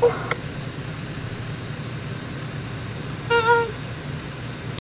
Oh.